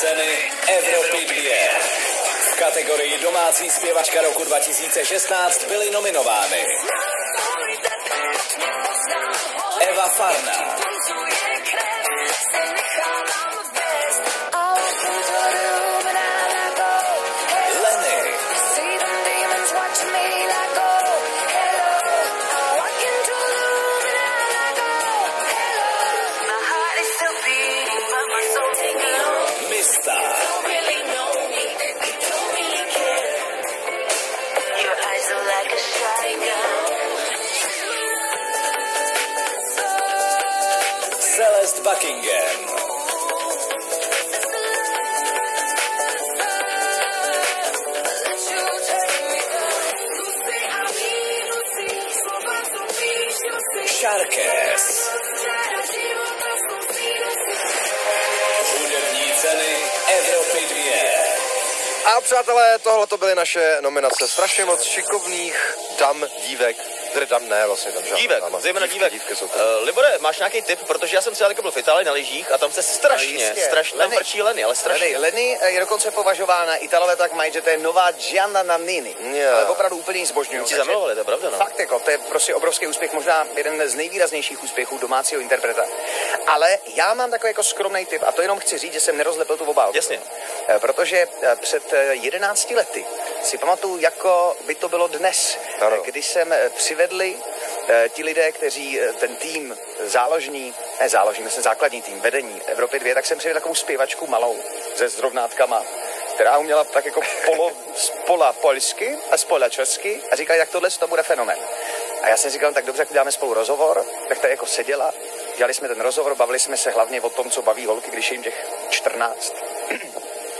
ceny Evropy 2. V kategorii domácí zpěvačka roku 2016 byly nominovány Eva Farna, Celeste Buckingham. Hudební ceny Evropy 2. A přátelé, tohle to byly naše nominace. Strašně moc šikovných dam, dívek. Tedy dam ne, vlastně tam žádná Dívek, dáma. zejména Dívky, dívek. Dívky jsou. Uh, Libore, máš nějaký tip? Protože já jsem třeba teďka byl v Itálii na lyžích a tam se strašně, No strašně, tam Leny. frčí Leny, ale strašně. Lenny, Lenny je dokonce považována, Italové tak mají, že to je nová Gianna Nannini. Jo. Ale opravdu úplně zbožňují. Ti zamilovali, to je pravda, no. Fakt jako, to je prostě obrovský úspěch, možná jeden z nejvýraznějších úspěchů domácího interpreta. Ale já mám takový jako skromný tip a to jenom chci říct, že jsem nerozlepil tu obálku. Jasně. Eh, Protože eh, před eh, 11 lety si pamatuju, jako by to bylo dnes, Ano. eh, když jsem eh, přivedli eh, ti lidé, kteří ten tým záložní, ne záložní, myslím základní tým, vedení Evropy 2, tak jsem přivedl takovou zpěvačku malou se zrovnátkama, která uměla tak jako polo, spola polsky a spola česky a říkali, tak tohle to bude fenomén. A já jsem říkal, tak dobře, jak uděláme spolu rozhovor, tak tady jako seděla, dělali jsme ten rozhovor, bavili jsme se hlavně o tom, co baví holky, když je jim těch 14.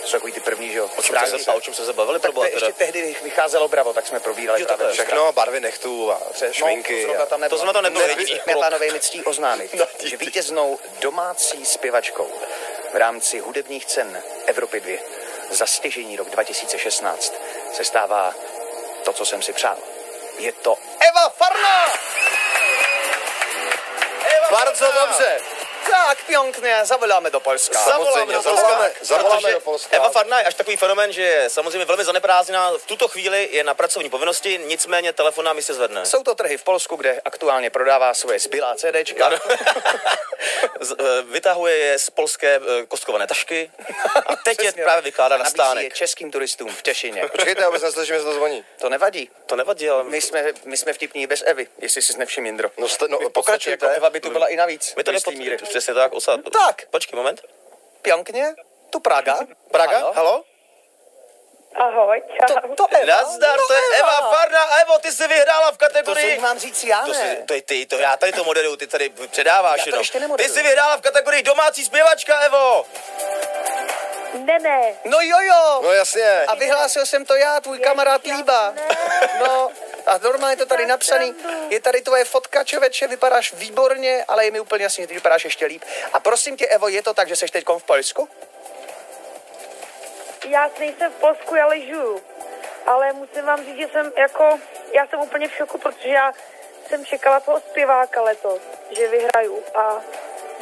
To jsou takový ty první, že jo? O čem, jste se, a o čem jste se bavili, Tak to proboha, je teda? ještě tehdy vycházelo Bravo, tak jsme probírali Jo, právě. Všechno, barvy nechtů a šminky. No, to, tam nebylo. To zrovna to nebylo Ne, jediný. Smětánové mi ctí oznámit, že vítěznou domácí zpěvačkou v rámci hudebních cen Evropy 2 za stěžení rok 2016 se stává to, co jsem si přál. Je to Eva Farna! Eva Bardzo Farna! dobře. Tak, pěkně, zavoláme do Polska. Zavoláme do Polska. Zavoláme, zavoláme do Polska. Eva Farna je až takový fenomén, že je samozřejmě velmi zaneprázdněná. V tuto chvíli je na pracovní povinnosti, nicméně telefon nám jistě zvedne. Jsou to trhy v Polsku, kde aktuálně prodává svoje zbylá CDčka. Eh, Vytahuje je z polské eh, kostkované tašky a teď je Přesně. právě vykládá na Nabízí je stánek. českým turistům v Těšině. Počkejte, já vůbec neslyším, že to zvoní. To nevadí. To nevadí, ale My jsme, my jsme vtipní bez Evy, jestli jsi nevšiml, Jindro. No, jste, no pokračujte. Jako Eva by tu byla i navíc. my to míry. Přesně tak, osa... Tak. Počkej, moment. Pěkně, tu Praga. Praga, Ano. halo? Ahoj, čau. To, to Eva. Nazdar, to je Eva Farna. A Evo, ty jsi vyhrála v To kategorii... si mám říct já To, ne. si, to, je ty, to já tady to moderuju, ty tady předáváš Já to jenom. ještě Ty jsi vyhrála v kategorii domácí zpěvačka, Evo. Ne, ne. No jo jo. No jasně. A vyhlásil jsem to já, tvůj kamarád Líba. No, a normálně to tady napsaný. Je tady tvoje fotka, čověče, vypadáš výborně, ale je mi úplně jasně, že ty vypadáš ještě líp. A prosím tě, Evo, je to tak, že jsi teď v Polsku? Já nejsem v Polsku, já ležu. Ale musím vám říct, že jsem jako, já jsem úplně v šoku, protože já jsem čekala toho zpěváka letos, že vyhraju a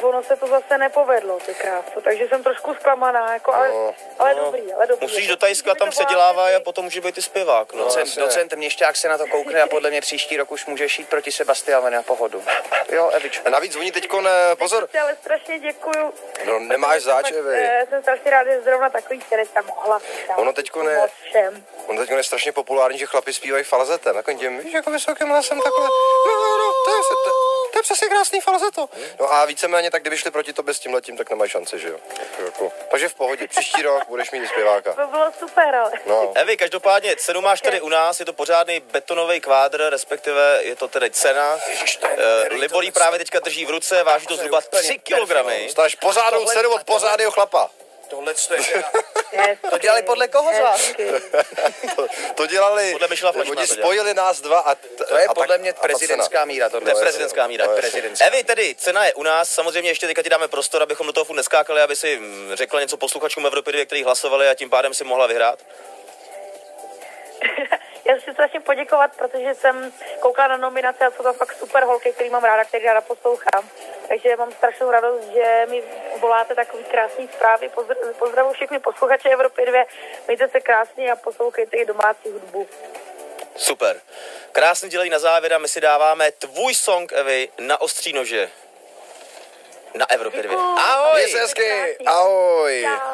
ono se to zase nepovedlo, ty krásu, takže jsem trošku zklamaná, jako, ale, No, ale dobrý, ale dobrý. Musíš do Tajska, tam to se byla dělává a potom může být i zpěvák. No. Docent, jasně. docent Měšťák se na to koukne a podle mě příští rok už může šít proti Sebastianovi na pohodu. Jo, Evičko. A navíc zvoní teďko, ne, pozor, Tak Ale strašně děkuju. No, nemáš zač, Evi. Eh, Jsem strašně ráda, že zrovna takový který tam mohla. Ono teďko ne- všem. on teď je strašně populární, že chlapi zpívají falzetem, jako tím, víš, jako vysokým hlasem takhle, no, no, to je, to je přesně krásný falzeto. No a víceméně, tak kdyby šli proti tobě s tím letím, tak nemají šanci, že jo. Jako. Takže v pohodě, příští rok budeš mít zpěváka. To bylo super, ale... No, Evi, každopádně cenu máš tady u nás, je to pořádný betonový kvádr, respektive je to tedy cena. Uh, Libolí právě teďka drží v ruce, váží to zhruba 3 kilogramy. Dostáš pořádnou Tohle- cenu od pořádného chlapa. Tohle to je. Hezky, To dělali podle koho z vás? to, to dělali, Podle Michela Flašmana oni to dělali. spojili nás dva a... T, To je a podle tak- mě prezidentská míra. To je Tohle. prezidentská míra. No, prezidentská. Evi, tedy cena je u nás, samozřejmě ještě teďka ti dáme prostor, abychom do toho furt neskákali, aby si mm, řekla něco posluchačům Evropy 2, kteří hlasovali a tím pádem si mohla vyhrát. já chci strašně poděkovat, protože jsem koukala na nominace a jsou to fakt super holky, který mám ráda, který ráda poslouchám. Takže mám strašnou radost, že mi voláte takový krásný zprávy. Pozdr- Pozdravuji všechny posluchače Evropy 2. Mějte se krásně a poslouchejte i domácí hudbu. Super. Krásný dělej na závěr a my si dáváme tvůj song, Evy, na ostří nože. Na Evropě 2. Děkuju. Ahoj! Měj se hezky, ahoj. Čau.